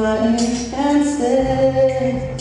my ear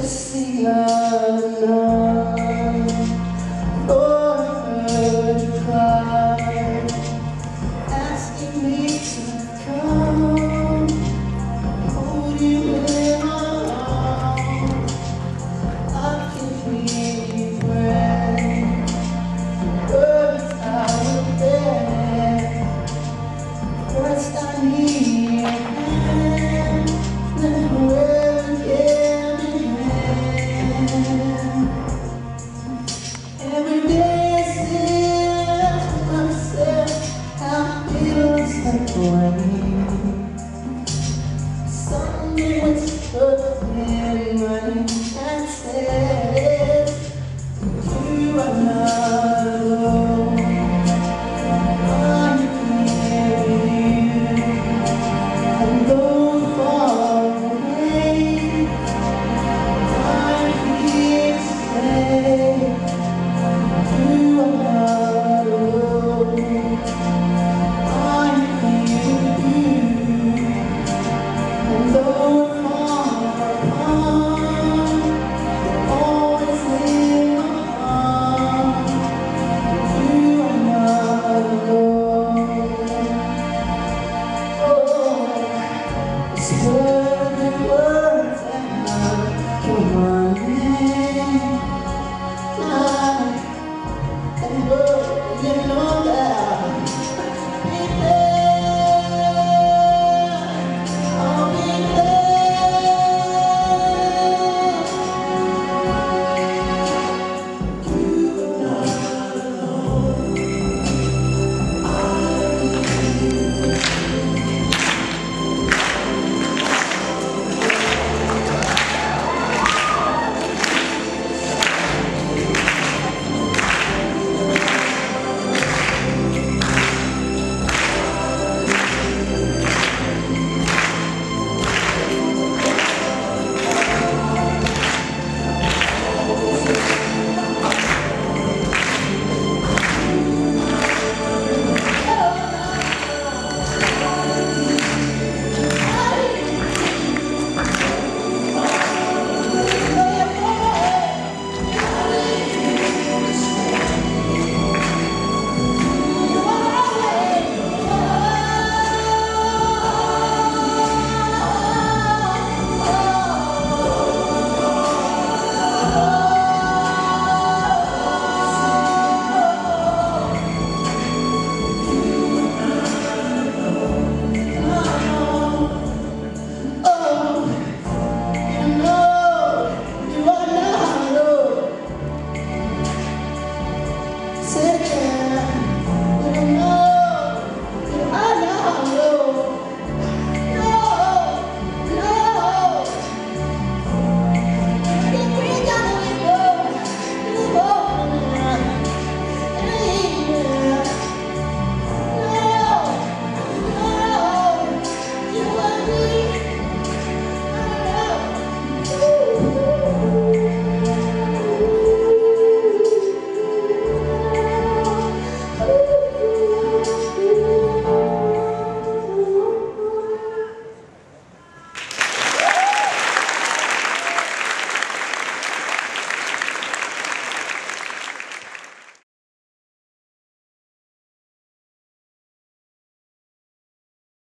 Just the other It's a memory.